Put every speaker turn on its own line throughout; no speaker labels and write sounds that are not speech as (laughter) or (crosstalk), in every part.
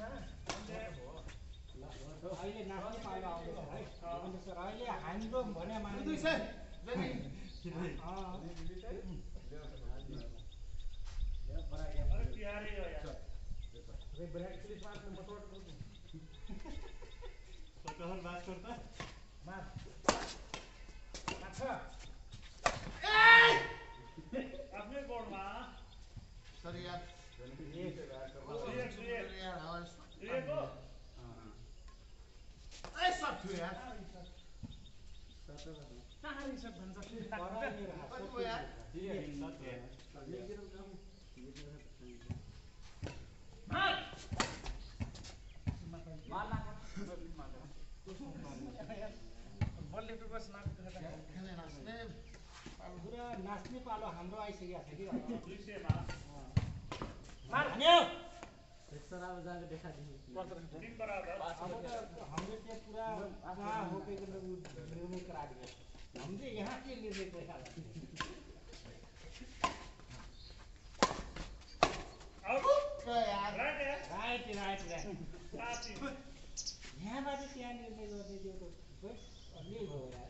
अहिले
नाच्ने पालो आउँदैछ है अनि सर अहिले हाम्रो भने मान्दै
छ कटहर बात करता
मार
अच्छा
ए
अपने कोण में
सर यार
ये से बात करवा
prayer hours. ऐसा थियो यार
कहाँ
सब भन्छ
कतिको यार
बलले पेपर
नाच्ने पुरा
नाच्ने पालो हाम्रो आइसकेको छ कि
जाके देखा बराबर
तो,
हमने तो पूरा के यहाँ के निर्णय करा
अब
तो यार
राइट
राइट राइट यहाँ बात क्या निर्णय गरिदिएको बस अलि भयो यार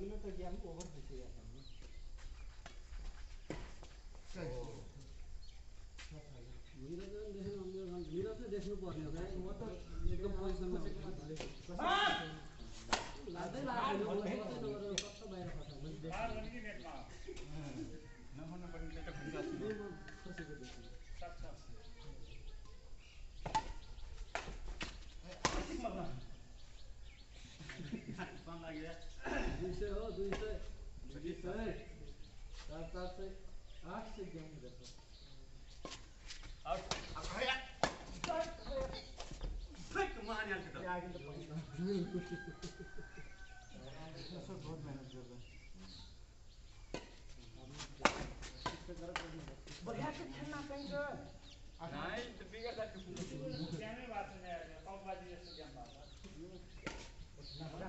अभी तो ज्ञान ओवर दिखे
मिररले देख्नु पर्ने हो म त एकदम पोजिसनमा लाग्दै लाग्दैन
सबै बाहिर खसा मैले आर्थिक
मतलब
दूसरे हो दूसरे
दूसरे
तार तार से आठ से गेम देखो
आठ अखाया ब्रेक मान यार कितना
आगे तो सब
बहुत मेहनत कर रहे
हैं बढ़िया से खेलना पेंटर
नहीं तो
बिगड़ जाके पूरा
क्या में बात है पाव भाजी जैसे क्या बात
है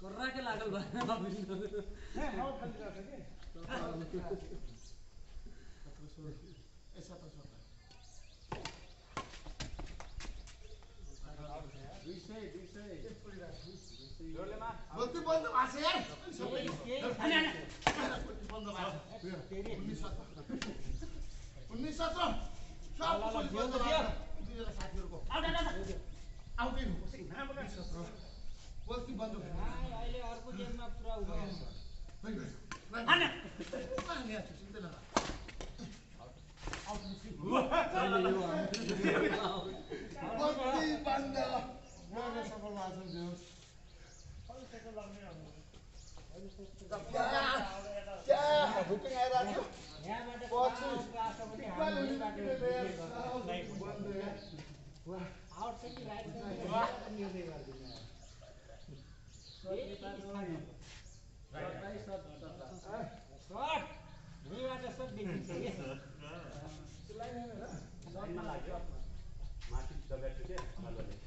कराके लागल भयो
बोल्ती
बन्द
भएको छ उन्नाइस सत्र उन्नाइस सत्र दुईजना साथीहरूको
आउँदै
बोल्ती बन्द अहिले
अर्को गेममा पुरा
हुँदैन What do
you
want? Nerede sakın lazım diyoruz.
माथि
दबाएको थियो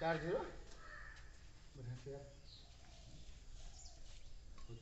चार जीरो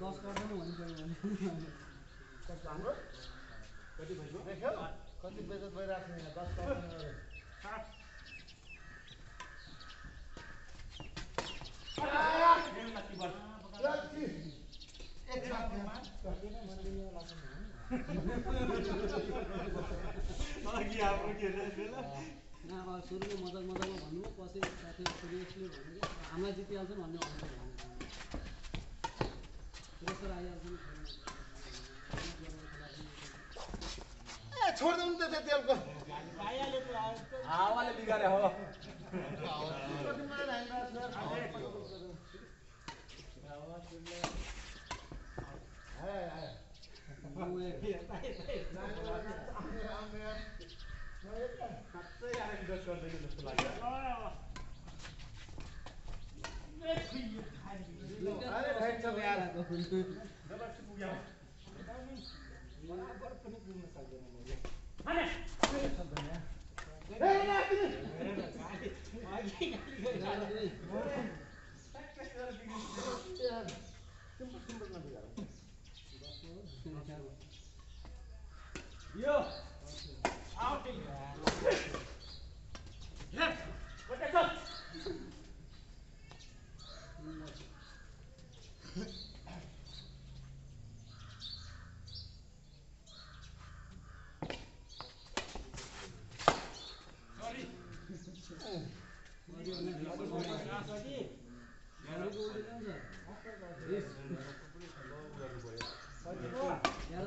कति
बेजत भइरहेको
छ
दस सुरुको मजाक मजाकमा भन्नु कसै साथी भन्नु हामीलाई जितिहाल्छ भन्ने छोड़
दे उनते तेल को
आवाले हो
अरे बैठ चल यार
बराबर पनि पुग्न सक्दैन मैले
हैन
सक्दैन
ए नाति ए नाति मागी गाली गरे
सट्टा सर बिग्रिस
सिम्पल सिम्पल ना बिगार
यो आउट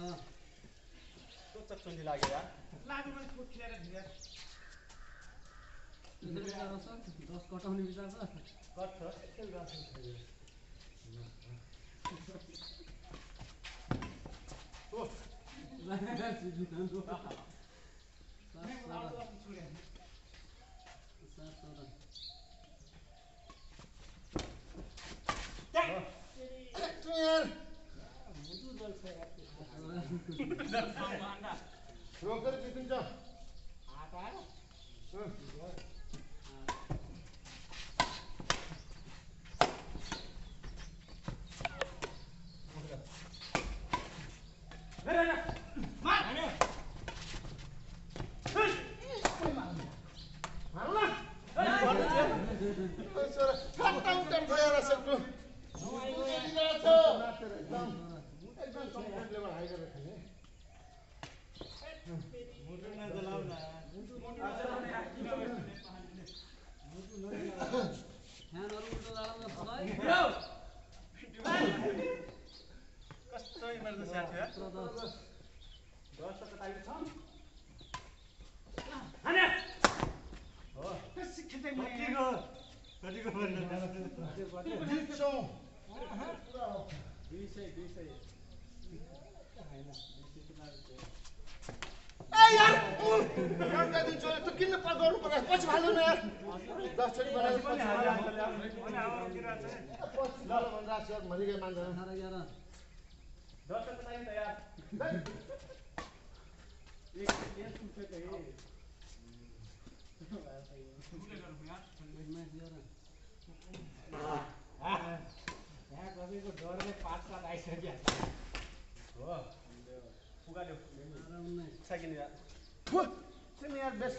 हां
तो तक सुन दिला गया
लागे मन फुट खेर दिया
इधर बेटा रसन 10 कट हुने विचार छ
कट छ
खेल रास
ओ
लागे सिजी न दो मैं out
of छुरे
sir sir
Dang!
Clear!
Mudu dal saya.
रोकर
कितने जा
आता है
यार घंटा दिन चले त किन पर गर्नु पर्यो पछि भाल्नु न यार
दस छोरी बनाइ पनि हाल्यो अनि आमा किरा छ
ल ल भन्दा सर मरि गए मान्छ 11
11
दस त चाहिए त यार
एक एक सुन के
गए
मैं मैं
यार
तपाईँको डरले पाँच सात आइसकिहाल्छ
हो यार बेस्ट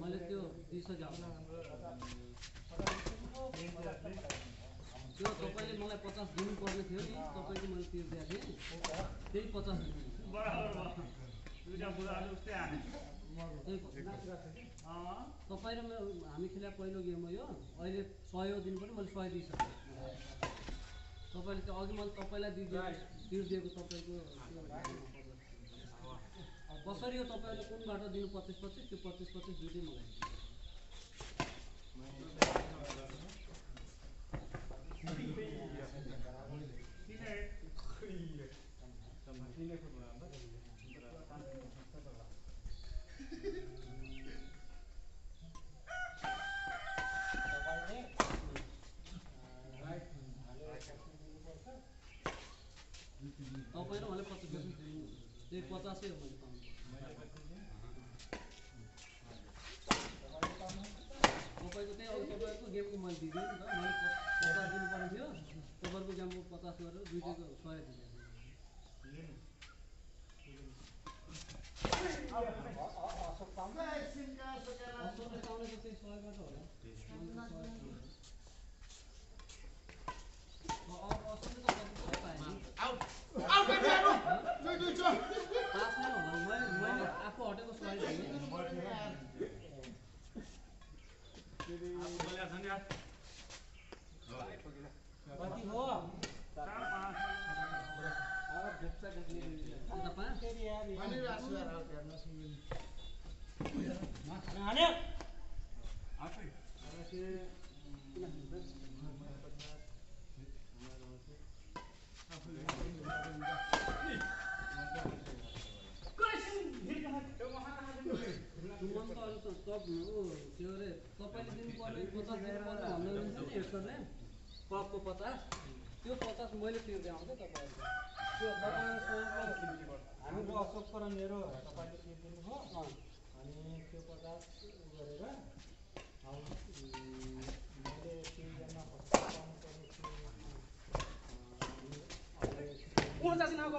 मैले त्यो दुई सय त्यो
तपाईँले मलाई पचास दिनुपर्ने थियो नि तपाईँको मैले त्यो दिएको थिएँ त्यही पचास तपाईँ र म हामी खेला पहिलो गेम हो यो अहिले सयौँ दिन पनि मैले सय दिइसकेँ तपाईँले त्यो अघि मैले तपाईँलाई दिइदिएको बिउजेको तपाईँको
कसरी हो तपाईँहरूले कुन
बाटो दिनु पच्चिस पच्चिस त्यो पच्चिस पच्चिस दुई दिन
मलाई
पचास त्यो पचास मैले तिर्दै आउँछ तपाईँहरूको
त्यो
हाम्रो
अशोक मेरो तपाईँले हो
अनि
त्यो पचास गरेर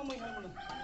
मैले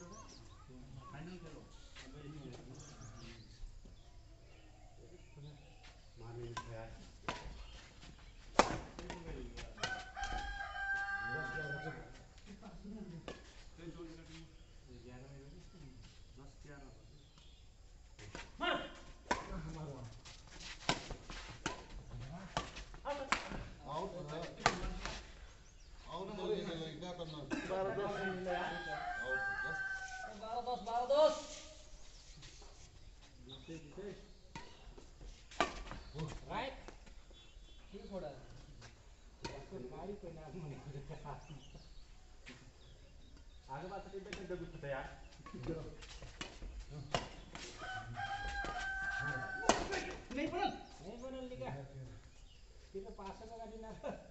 pinaan mo na
Ano ba sa tibet ng dagot na saya?
Hindi pa lang!
Hindi pa
lang liga. Pinapasa ka (laughs)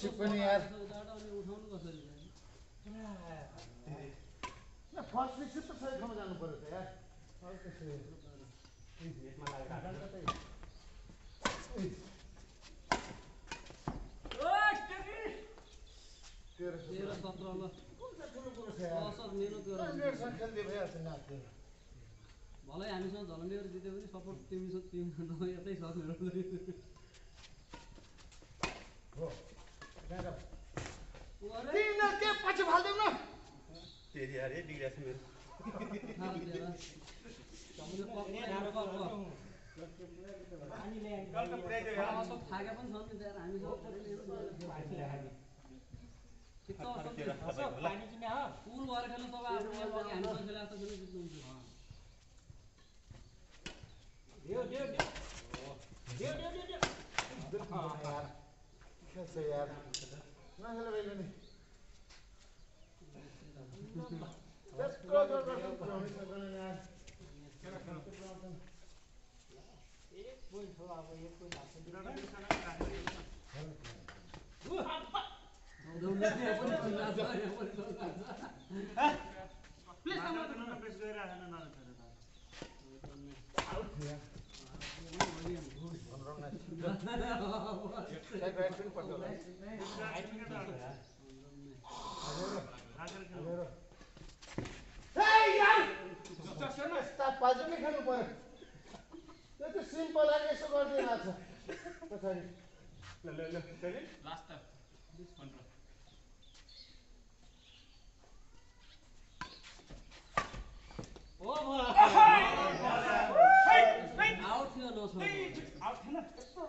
receive पनि यार फर्स्ट
भलै हामीसँग झलमेहरू जित्यो भने सपोर्ट तिमीसँग तिमी यतै छ मेरो
दे यार हाँ। ये डिग्री से मेरे
हां दे रहा समझ पक नहीं धारो पक
पक अनि ले कल त पुरै दे यार
सब
थाके पनि छन् नि यार हामी सब पुरै हामी कितो
सब
पानी किने हो
पुल भर खेल्नु तब आफ्नो लागि हामी खेला त पनि बुझ्नुहुन्छ हां
देव देव देव देव देव
देव हां यार कैसे यार ना चलो भाई नहीं
Let's go, go, go, go. Please come
on.
पाँचमै खानु पर्यो त्यो त सिम्पल आएर यसो गर्दै
पछाडि